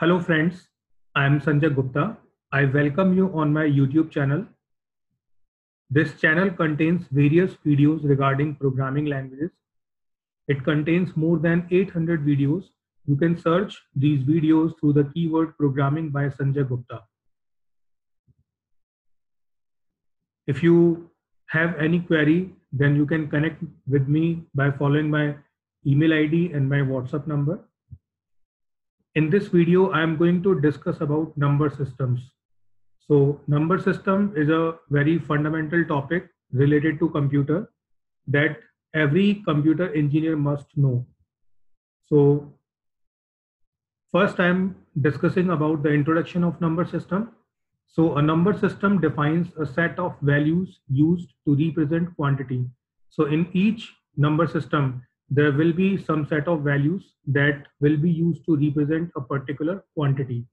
Hello friends, I am Sanjay Gupta. I welcome you on my YouTube channel. This channel contains various videos regarding programming languages. It contains more than 800 videos. You can search these videos through the keyword programming by Sanjay Gupta. If you have any query, then you can connect with me by following my email ID and my WhatsApp number. In this video, I am going to discuss about number systems. So number system is a very fundamental topic related to computer that every computer engineer must know. So first I'm discussing about the introduction of number system. So a number system defines a set of values used to represent quantity. So in each number system, there will be some set of values that will be used to represent a particular quantity.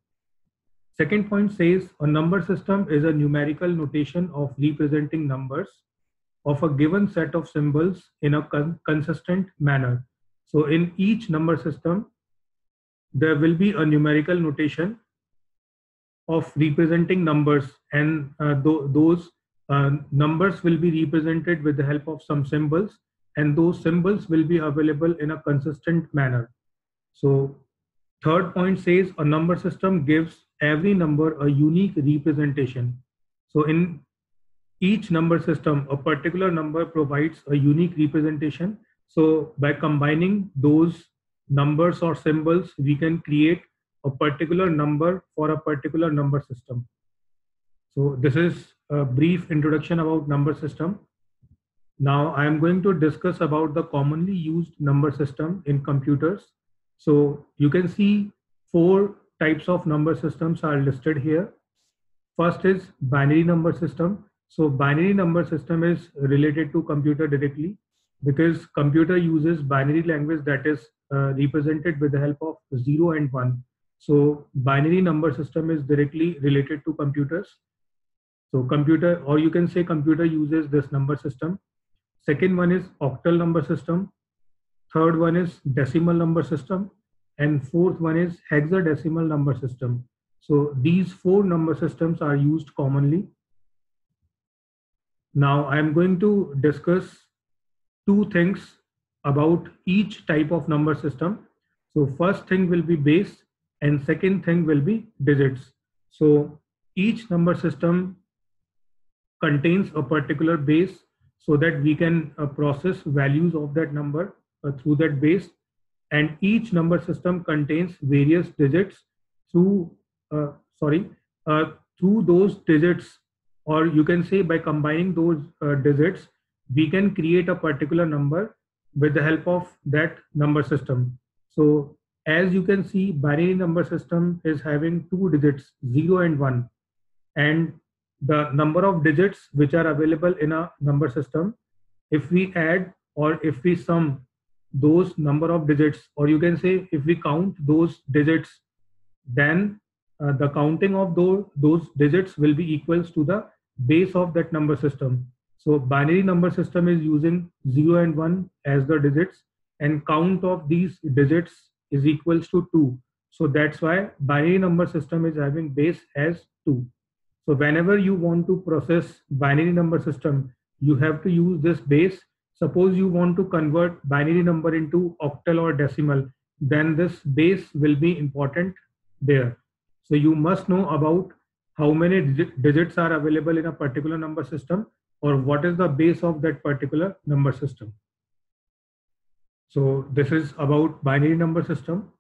Second point says a number system is a numerical notation of representing numbers of a given set of symbols in a con consistent manner. So in each number system, there will be a numerical notation of representing numbers and uh, th those uh, numbers will be represented with the help of some symbols and those symbols will be available in a consistent manner. So third point says a number system gives every number a unique representation. So in each number system, a particular number provides a unique representation. So by combining those numbers or symbols, we can create a particular number for a particular number system. So this is a brief introduction about number system. Now I am going to discuss about the commonly used number system in computers. So you can see four types of number systems are listed here. First is binary number system. So binary number system is related to computer directly because computer uses binary language that is uh, represented with the help of zero and one. So binary number system is directly related to computers. So computer, or you can say computer uses this number system Second one is octal number system. Third one is decimal number system. And fourth one is hexadecimal number system. So these four number systems are used commonly. Now I'm going to discuss two things about each type of number system. So first thing will be base and second thing will be digits. So each number system contains a particular base so that we can uh, process values of that number uh, through that base. And each number system contains various digits through uh, sorry through those digits. Or you can say by combining those digits we can create a particular number with the help of that number system. So as you can see binary number system is having two digits 0 and 1 and the number of digits which are available in a number system. If we add or if we sum those number of digits or you can say if we count those digits then uh, the counting of those those digits will be equals to the base of that number system. So binary number system is using 0 and 1 as the digits and count of these digits is equals to 2 so that's why binary number system is having base as 2 so whenever you want to process binary number system, you have to use this base. Suppose you want to convert binary number into octal or decimal, then this base will be important there. So you must know about how many digits are available in a particular number system or what is the base of that particular number system. So this is about binary number system.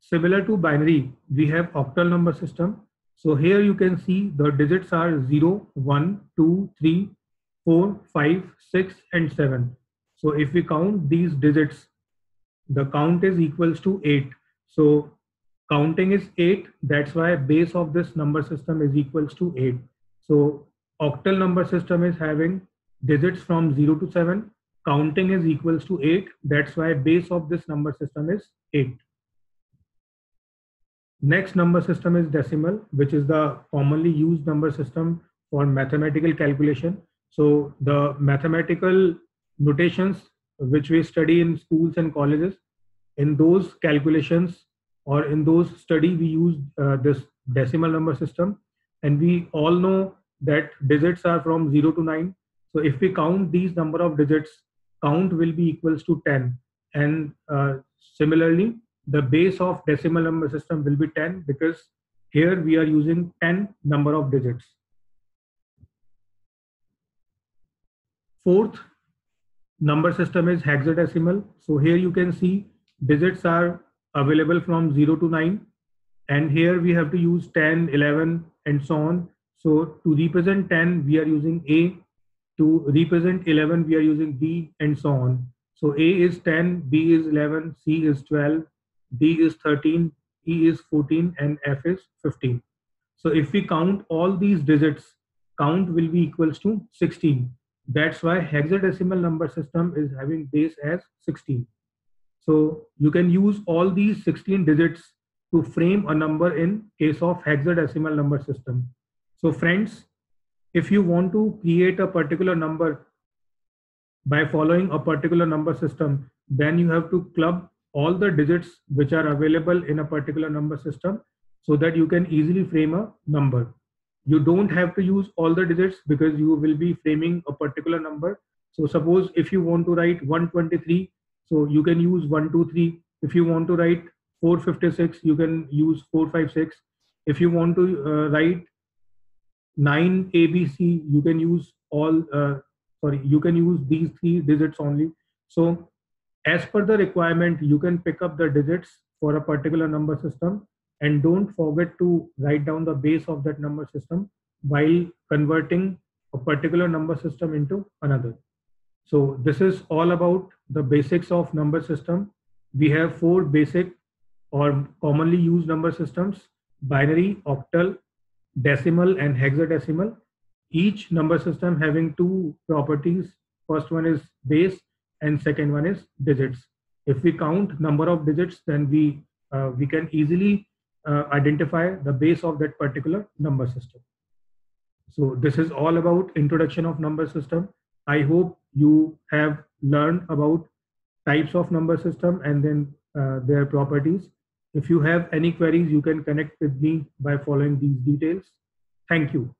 Similar to binary, we have octal number system so here you can see the digits are 0, 1, 2, 3, 4, 5, 6 and 7. So if we count these digits, the count is equals to 8. So counting is 8. That's why base of this number system is equals to 8. So octal number system is having digits from 0 to 7. Counting is equals to 8. That's why base of this number system is 8. Next number system is decimal, which is the commonly used number system for mathematical calculation. So the mathematical notations which we study in schools and colleges, in those calculations, or in those study we use uh, this decimal number system. And we all know that digits are from 0 to 9 so if we count these number of digits count will be equals to 10 and uh, similarly the base of decimal number system will be 10 because here we are using 10 number of digits. Fourth number system is hexadecimal. So here you can see digits are available from 0 to 9 and here we have to use 10 11 and so on. So to represent 10 we are using a. To represent 11 we are using b and so on. So a is 10 b is 11 c is 12 d is 13 e is 14 and f is 15 so if we count all these digits count will be equals to 16 that's why hexadecimal number system is having base as 16 so you can use all these 16 digits to frame a number in case of hexadecimal number system. So friends, if you want to create a particular number by following a particular number system, then you have to club all the digits which are available in a particular number system so that you can easily frame a number. You don't have to use all the digits because you will be framing a particular number. So suppose if you want to write 123 so you can use 123. If you want to write 456, you can use 456. If you want to uh, write 9 ABC, you can use all, uh, sorry, you can use these three digits only. So as per the requirement, you can pick up the digits for a particular number system and don't forget to write down the base of that number system while converting a particular number system into another. So this is all about the basics of number system. We have four basic or commonly used number systems, binary, octal, decimal and hexadecimal. Each number system having two properties. First one is base and second one is digits. If we count number of digits, then we, uh, we can easily uh, identify the base of that particular number system. So this is all about introduction of number system. I hope you have learned about types of number system and then uh, their properties. If you have any queries, you can connect with me by following these details. Thank you.